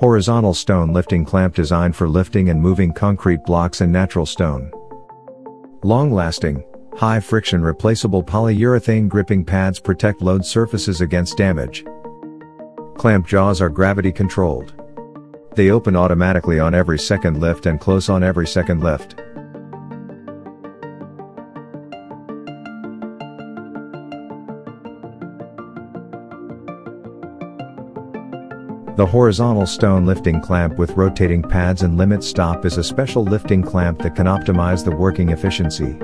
Horizontal stone lifting clamp designed for lifting and moving concrete blocks and natural stone. Long-lasting, high-friction replaceable polyurethane gripping pads protect load surfaces against damage. Clamp jaws are gravity controlled. They open automatically on every second lift and close on every second lift. The horizontal stone lifting clamp with rotating pads and limit stop is a special lifting clamp that can optimize the working efficiency.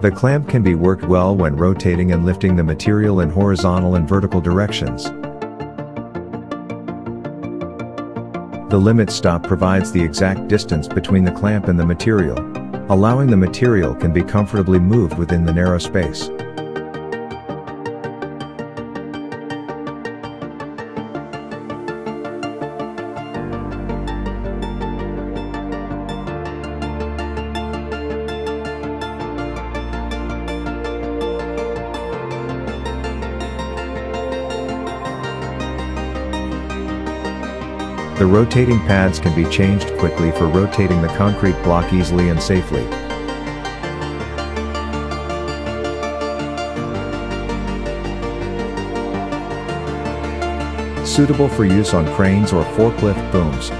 The clamp can be worked well when rotating and lifting the material in horizontal and vertical directions. The limit stop provides the exact distance between the clamp and the material, allowing the material can be comfortably moved within the narrow space. The rotating pads can be changed quickly for rotating the concrete block easily and safely. Suitable for use on cranes or forklift booms.